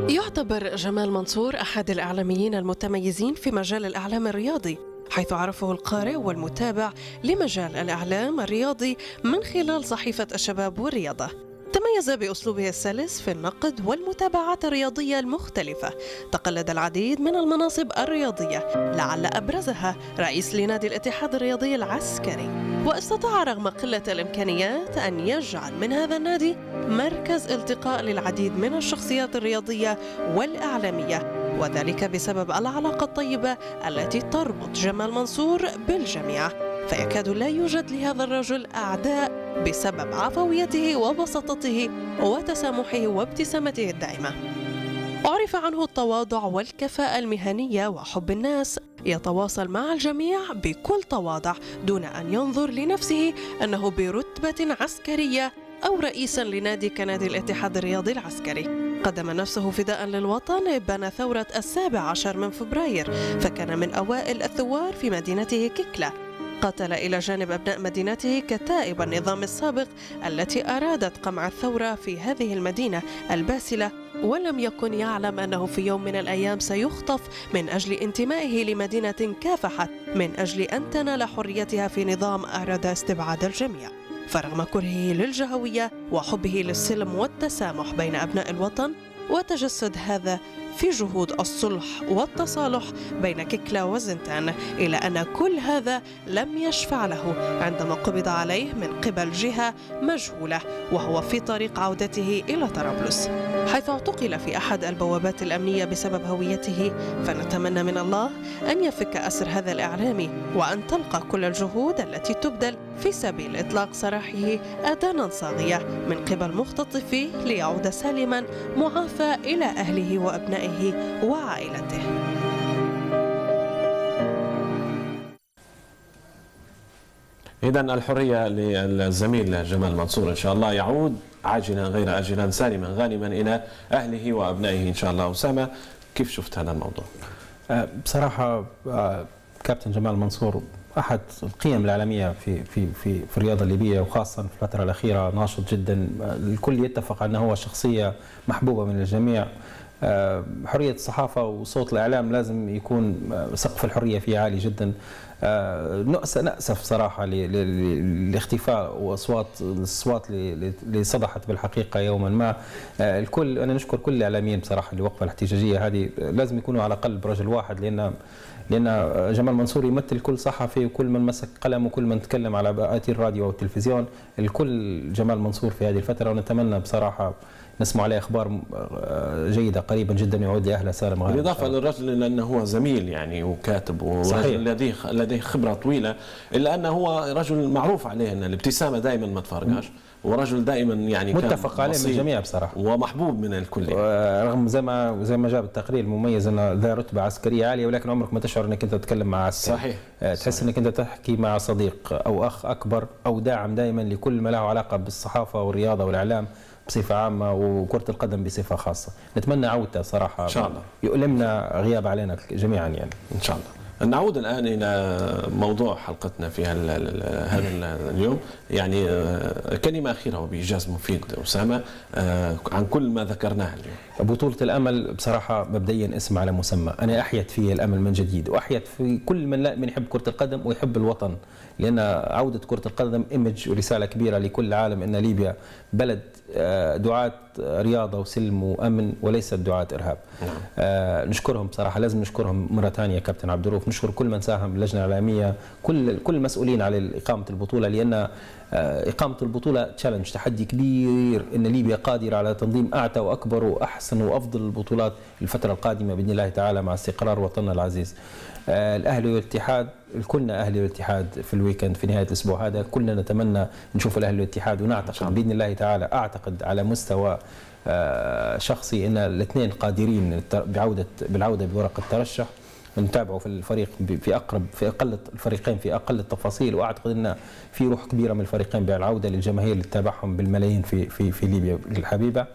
S8: يعتبر جمال منصور أحد الإعلاميين المتميزين في مجال الإعلام الرياضي. حيث عرفه القارئ والمتابع لمجال الإعلام الرياضي من خلال صحيفة الشباب والرياضة. تميز بأسلوبه السلس في النقد والمتابعات الرياضية المختلفة. تقلد العديد من المناصب الرياضية لعل أبرزها رئيس لنادي الاتحاد الرياضي العسكري. واستطاع رغم قلة الإمكانيات أن يجعل من هذا النادي مركز التقاء للعديد من الشخصيات الرياضية والإعلامية. وذلك بسبب العلاقة الطيبة التي تربط جمال منصور بالجميع. فيكاد لا يوجد لهذا الرجل أعداء بسبب عفويته وبساطته وتسامحه وابتسامته الدائمة. عرف عنه التواضع والكفاءة المهنية وحب الناس. يتواصل مع الجميع بكل تواضع دون أن ينظر لنفسه أنه برتبة عسكرية أو رئيسا لنادي كنادي الاتحاد الرياضي العسكري. قدم نفسه فداء للوطن إبان ثورة السابع عشر من فبراير فكان من أوائل الثوار في مدينته كيكلا. قاتل إلى جانب أبناء مدينته كتائب النظام السابق التي أرادت قمع الثورة في هذه المدينة الباسلة ولم يكن يعلم أنه في يوم من الأيام سيخطف من أجل انتمائه لمدينة كافحت من أجل أن تنال حريتها في نظام أراد استبعاد الجميع. فرغم كرهه للجهوية وحبه للسلم والتسامح بين أبناء الوطن وتجسد هذا في جهود الصلح والتصالح بين كيكلا وزنتان إلى أن كل هذا لم يشفع له عندما قبض عليه من قبل جهة مجهولة وهو في طريق عودته إلى طرابلس. حيث اعتقل في أحد البوابات الأمنية بسبب هويته فنتمنى من الله أن يفك أسر هذا الإعلامي وأن تلقى كل الجهود التي تبذل في سبيل إطلاق سراحه أذانا صاغية من قبل مختطفيه ليعود سالما معافى إلى أهله وأبنائه. وعائلته.
S1: إذا الحرية للزميل جمال منصور إن شاء الله يعود عاجلا غير آجلا سالما غانما إلى أهله وأبنائه إن شاء الله. أسامة كيف شفت هذا الموضوع؟
S2: آه، بصراحة آه، كابتن جمال منصور أحد القيم الاعلاميه في في في في الرياضة الليبية وخاصة في الفترة الأخيرة ناشط جدا. آه، الكل يتفق أنه هو شخصية محبوبة من الجميع. آه، حرية الصحافة وصوت الإعلام لازم يكون آه، سقف الحرية فيه عالي جدا. آه، نأس- نأسف صراحة لاختفاء وأصوات الأصوات اللي صدحت بالحقيقة يوما ما. الكل أنا نشكر كل الإعلاميين بصراحة اللي وقفوا الاحتجاجية هذه. لازم يكونوا على الأقل برجل واحد لأن لأن جمال منصور يمثل كل صحفي وكل من مسك قلم وكل من تكلم على بآتي الراديو والتلفزيون. الكل جمال منصور في هذه الفترة ونتمنى بصراحة نسمع عليه أخبار آه، جيدة قريبا جدا يعود لأهله سالم غانم الله.
S1: للرجل لأنه هو زميل يعني وكاتب. ورجل لديه لديه خبرة طويلة إلا أنه هو رجل معروف عليه أن الابتسامة دائما ما تفرقش ورجل دائما يعني كان
S2: متفق عليه من الجميع بصراحة
S1: ومحبوب من الكل
S2: رغم زي ما زي ما جاب التقرير المميز إنه ذا رتبة عسكرية عالية ولكن عمرك ما تشعر إنك أنت تتكلم مع عسكري
S1: صحيح.
S2: آه، تحس
S1: صحيح.
S2: إنك أنت تحكي مع صديق أو أخ أكبر أو داعم دائما لكل ما له علاقة بالصحافة والرياضة والإعلام بصفة عامة وكرة القدم بصفة خاصة. نتمنى عودته صراحة.
S1: إن شاء الله.
S2: يؤلمنا غياب علينا جميعا يعني.
S1: إن شاء الله. نعود الآن إلى موضوع حلقتنا في هذا ال- اليوم. يعني آه، كلمة أخيرة وبإيجاز مفيد أسامة آه، عن كل ما ذكرناه اليوم.
S2: بطولة الأمل بصراحة مبدئيا اسم على مسمى. أنا أحيت فيه الأمل من جديد وأحيت في كل من لا من يحب كرة القدم ويحب الوطن. لأن عودة كرة القدم إيمج ورسالة كبيرة لكل العالم أن ليبيا بلد آه، دعاة رياضة وسلم وأمن وليست دعاة إرهاب.
S1: نعم.
S2: آه نشكرهم صراحة لازم نشكرهم مرة ثانية كابتن عبد الرؤوف نشكر كل من ساهم باللجنة الإعلامية كل كل المسؤولين على إقامة البطولة لأن آه، إقامة البطولة تشالنج تحدي كبير أن ليبيا قادرة على تنظيم أعتى وأكبر وأحسن وأفضل البطولات الفترة القادمة بإذن الله تعالى مع استقرار وطننا العزيز. آه، الأهلي والاتحاد كلنا أهلي والاتحاد في الويكند في نهاية الأسبوع هذا كلنا نتمنى نشوف الأهلي والاتحاد. ونعتقد بإذن الله تعالى أعتقد على مستوى آه، شخصي إن الاثنين قادرين بعودة بالعودة بورق الترشح نتابعه في الفريق في أقرب في أقل الفريقين في أقل التفاصيل. وأعتقد إن في روح كبيرة من الفريقين بالعودة للجماهير اللي تتابعهم بالملايين في في في ليبيا الحبيبة.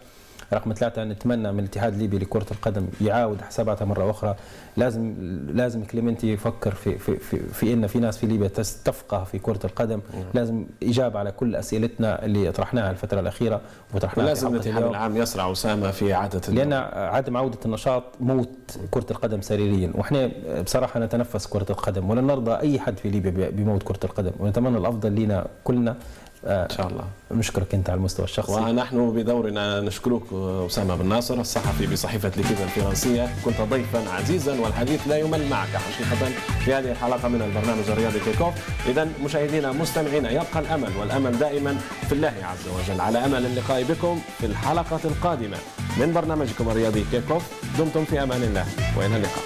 S2: رقم ثلاثة نتمنى من الاتحاد الليبي لكرة القدم يعاود حساباتها مرة أخرى. لازم لازم كليمنتي يفكر في في في, في إن في ناس في ليبيا تفقه في كرة القدم. لازم إجابة على كل أسئلتنا اللي طرحناها الفترة الأخيرة وطرحناها حلقة
S1: الاتحاد. العام يسرع أسامة في إعادة
S2: لأن عدم عودة النشاط موت كرة القدم سريريا. وإحنا بصراحة نتنفس كرة القدم. ولا نرضى أي حد في ليبيا بموت كرة القدم. ونتمنى الأفضل لنا كلنا.
S1: إن شاء الله.
S2: نشكرك أنت على المستوى الشخصي.
S1: ونحن بدورنا نشكرك أسامة بن ناصر الصحفي بصحيفة ليكيب الفرنسية. كنت ضيفا عزيزا والحديث لا يمل معك حقيقة في هذه الحلقة من البرنامج الرياضي كيك اوف إذا مشاهدينا مستمعينا يبقى الأمل والأمل دائما في الله عز وجل. على أمل اللقاء بكم في الحلقة القادمة من برنامجكم الرياضي كيك اوف دمتم في أمان الله وإلى اللقاء.